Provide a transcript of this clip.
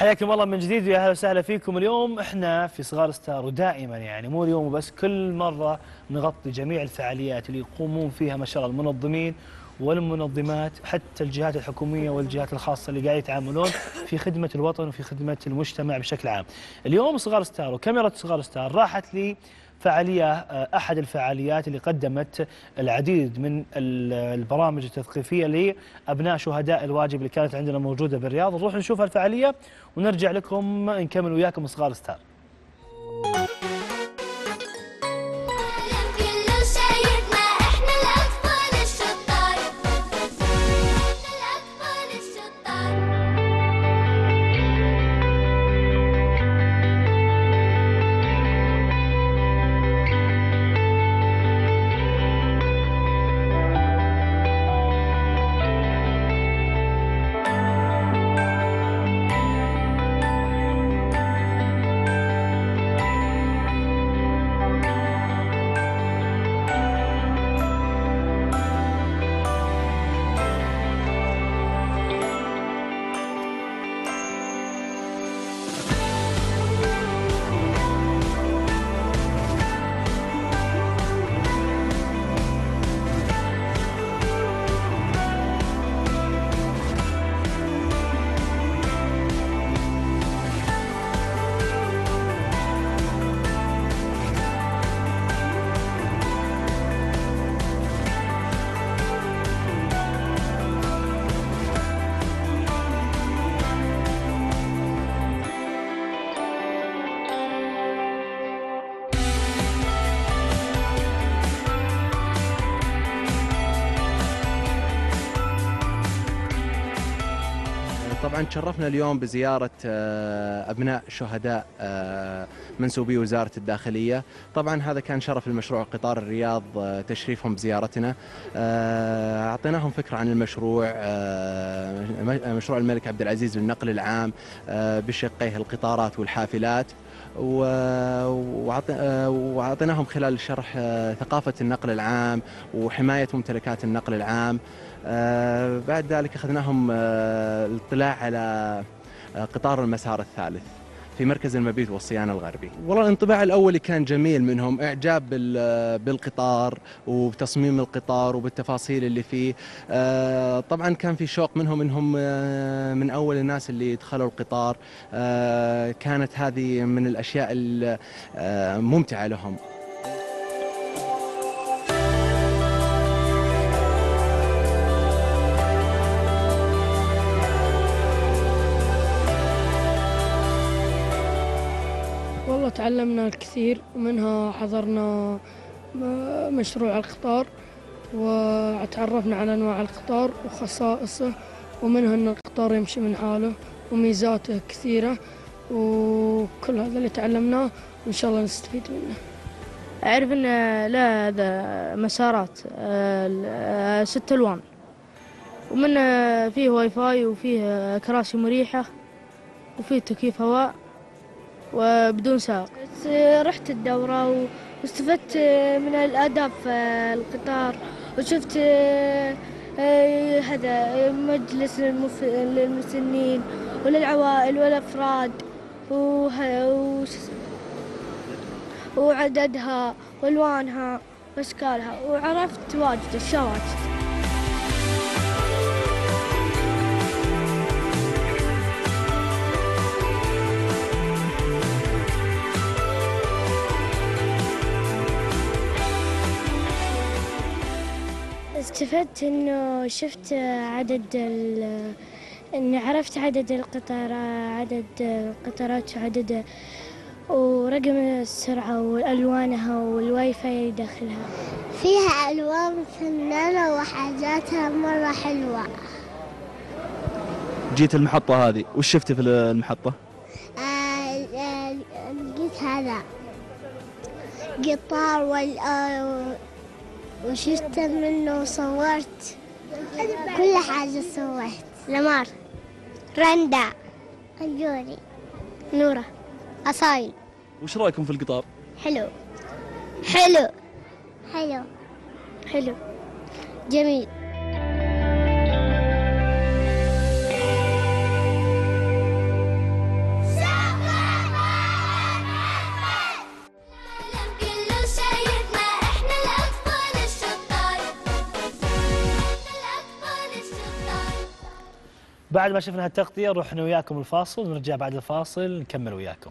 حياكم الله من جديد ويا أهلا وسهلا فيكم اليوم. إحنا في صغار ستار ودائما يعني مو اليوم وبس كل مرة نغطي جميع الفعاليات اللي يقومون فيها ما شاء الله المنظمين. والمنظمات حتى الجهات الحكومية والجهات الخاصة اللي قاعد يتعاملون في خدمة الوطن وفي خدمة المجتمع بشكل عام. اليوم صغار ستار وكاميرا صغار ستار راحت لي فعالية أحد الفعاليات اللي قدمت العديد من البرامج التثقيفية لأبناء شهداء الواجب اللي كانت عندنا موجودة بالرياض نروح نشوف الفعالية ونرجع لكم نكمل وياكم صغار ستار طبعا تشرفنا اليوم بزيارة آه، أبناء شهداء آه، منسوبي وزارة الداخلية. طبعا هذا كان شرف المشروع قطار الرياض آه، تشريفهم بزيارتنا. أعطيناهم فكرة عن المشروع مشروع الملك عبد العزيز للنقل العام بشقيه القطارات والحافلات. و- وأعط- وأعطيناهم خلال آه، ثقافة النقل العام وحماية ممتلكات النقل العام. بعد ذلك أخذناهم الاطلاع على آه، قطار المسار الثالث في مركز المبيت والصيانة الغربي. والله الانطباع الأولي كان جميل منهم إعجاب بال- بالقطار وبتصميم القطار وبالتفاصيل اللي فيه. آه، طبعا كان في شوق منهم إنهم آه، من أول الناس اللي دخلوا القطار. آه، كانت هذه من الأشياء الممتعه لهم. والله تعلمنا الكثير ومنها حضرنا مشروع القطار وتعرفنا على أنواع القطار وخصائصه ومنها أن القطار يمشي من حاله وميزاته كثيرة وكل هذا اللي تعلمناه وإن شاء الله نستفيد منه. أعرف أن لا هذا مسارات آه، ست ألوان. ومن آه، فيه واي فاي وفيه كراسي مريحة وفيه تكييف هواء. وبدون سائق رحت الدورة واستفدت من الآداب في القطار وشفت آه، هذا مجلس للمسنين وللعوائل والأفراد وعددها وألوانها وأشكالها وعرفت واجد اشياء استفدت إنه شفت عدد ال إني عرفت عدد القطار عدد القطارات وعدد ورقم السرعة والألوانها والواي فاي داخلها. فيها ألوان فنانة وحاجاتها مرة حلوة. جيت المحطة هذه وش شفتي في المحطة؟ آه، آه، لقيت هذا. قطار وال آه، وشفت منه وصورت كل حاجة صورت. لمار رندا الجوري نورة أصايل. وش رأيكم في القطار؟ حلو. حلو. حلو. حلو. جميل. وبعد ما شفنا هالتغطية رحنا وياكم الفاصل ونرجع بعد الفاصل نكمل وياكم.